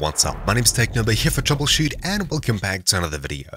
what's up? My name is TechNobo here for TroubleChute and welcome back to another video.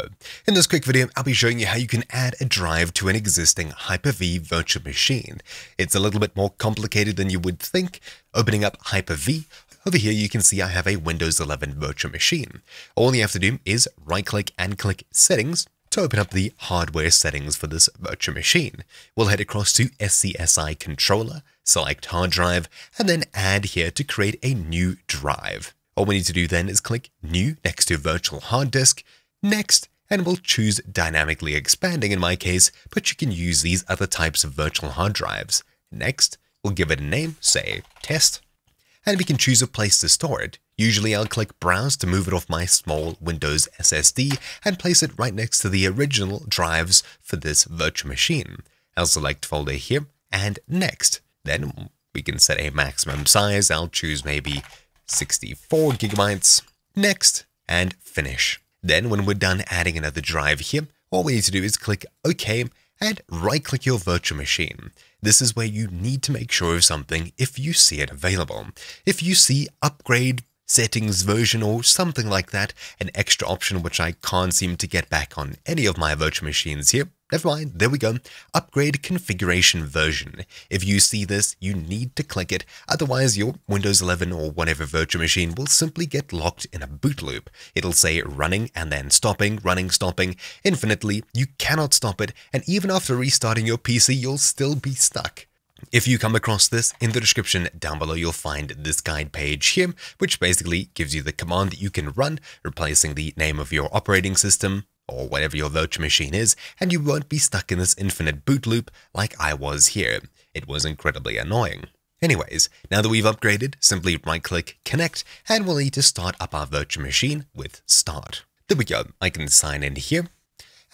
In this quick video, I'll be showing you how you can add a drive to an existing Hyper-V virtual machine. It's a little bit more complicated than you would think. Opening up Hyper-V, over here you can see I have a Windows 11 virtual machine. All you have to do is right-click and click Settings to open up the hardware settings for this virtual machine. We'll head across to SCSI Controller, select hard drive, and then add here to create a new drive. All we need to do then is click New next to Virtual Hard Disk, Next, and we'll choose Dynamically Expanding in my case, but you can use these other types of virtual hard drives. Next, we'll give it a name, say Test, and we can choose a place to store it. Usually I'll click Browse to move it off my small Windows SSD and place it right next to the original drives for this virtual machine. I'll select Folder here and Next. Then we can set a maximum size. I'll choose maybe 64 gigabytes. Next, and Finish. Then when we're done adding another drive here, all we need to do is click OK and right-click your virtual machine. This is where you need to make sure of something if you see it available. If you see Upgrade settings version or something like that, an extra option which I can't seem to get back on any of my virtual machines here. Never mind, there we go. Upgrade configuration version. If you see this, you need to click it, otherwise your Windows 11 or whatever virtual machine will simply get locked in a boot loop. It'll say running and then stopping, running, stopping, infinitely. You cannot stop it, and even after restarting your PC, you'll still be stuck. If you come across this, in the description down below you'll find this guide page here, which basically gives you the command that you can run, replacing the name of your operating system, or whatever your virtual machine is, and you won't be stuck in this infinite boot loop like I was here. It was incredibly annoying. Anyways, now that we've upgraded, simply right-click Connect, and we'll need to start up our virtual machine with Start. There we go, I can sign in here,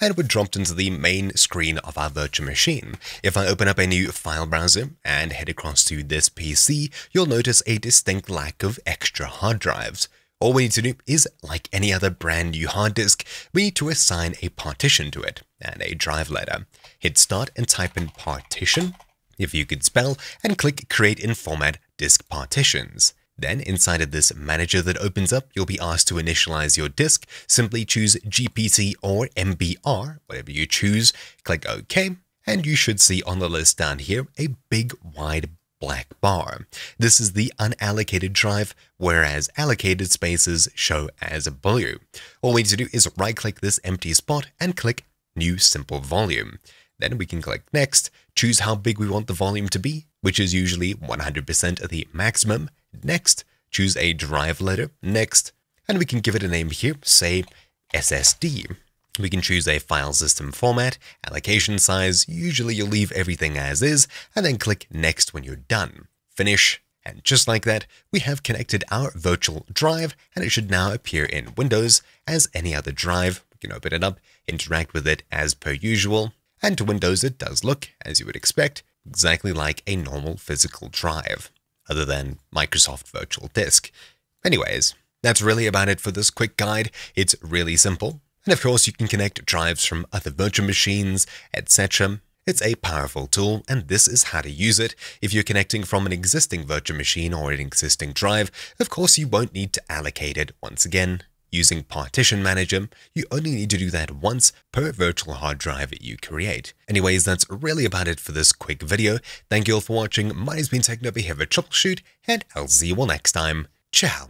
and we're dropped into the main screen of our virtual machine. If I open up a new file browser and head across to this PC, you'll notice a distinct lack of extra hard drives. All we need to do is, like any other brand new hard disk, we need to assign a partition to it and a drive letter. Hit start and type in partition, if you could spell, and click create in format disk partitions. Then inside of this manager that opens up, you'll be asked to initialize your disk. Simply choose GPT or MBR, whatever you choose. Click OK, and you should see on the list down here a big wide black bar. This is the unallocated drive, whereas allocated spaces show as blue. All we need to do is right-click this empty spot and click New Simple Volume. Then we can click Next, choose how big we want the volume to be, which is usually 100% of the maximum, Next, choose a drive letter, next, and we can give it a name here, say SSD. We can choose a file system format, allocation size, usually you'll leave everything as is, and then click next when you're done. Finish, and just like that, we have connected our virtual drive, and it should now appear in Windows as any other drive. We can open it up, interact with it as per usual, and to Windows it does look, as you would expect, exactly like a normal physical drive other than Microsoft Virtual Disk. Anyways, that's really about it for this quick guide. It's really simple. And of course, you can connect drives from other virtual machines, etc. It's a powerful tool, and this is how to use it. If you're connecting from an existing virtual machine or an existing drive, of course you won't need to allocate it once again. Using Partition Manager, you only need to do that once per virtual hard drive you create. Anyways, that's really about it for this quick video. Thank you all for watching. My name's been TechNobo here for TroubleChute, and I'll see you all next time. Ciao.